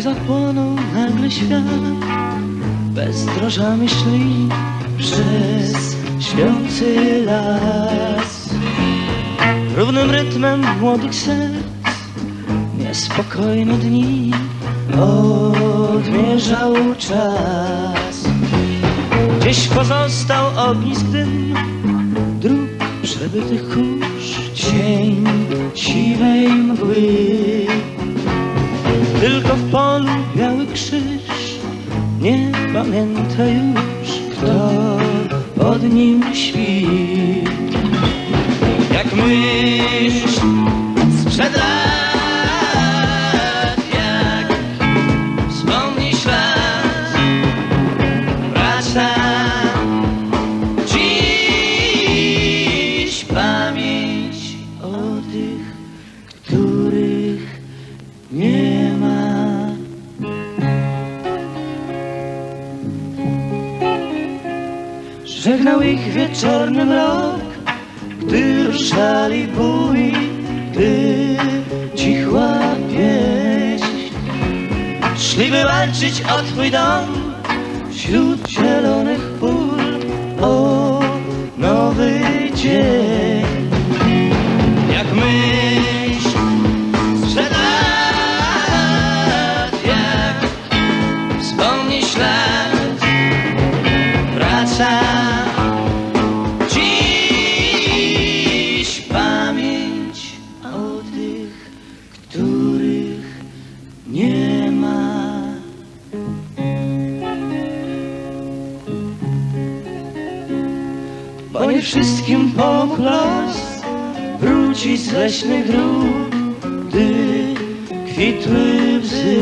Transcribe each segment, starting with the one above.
zapłonął nagle świat Bezdroża myśli przez śpiący las. Równym rytmem młodych serc Niespokojne dni odmierzał czas. Gdzieś pozostał ognisk dym Dróg przebytych kurz Cień siwej mgły. Tylko w Nie pamięta już kto pod nim śpi. Jak myśl sprzed lat Jak wspomni ślad Wraca dziś pamięć o tych, Żegnał ich wieczorny mrok, gdy ruszali bój, gdy cichła pieśń. Szli by walczyć o twój dom wśród zielonych pól, Bo nie wszystkim pomógł los wrócić z leśnych dróg, gdy kwitły bzy.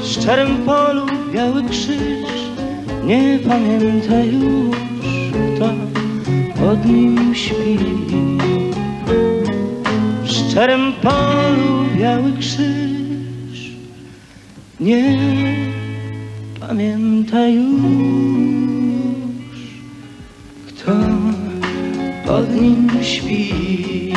W szczerym polu biały krzyż nie pamięta już, kto pod nim śpi. W szczerym polu biały krzyż nie pamięta już, tam padnim śpi.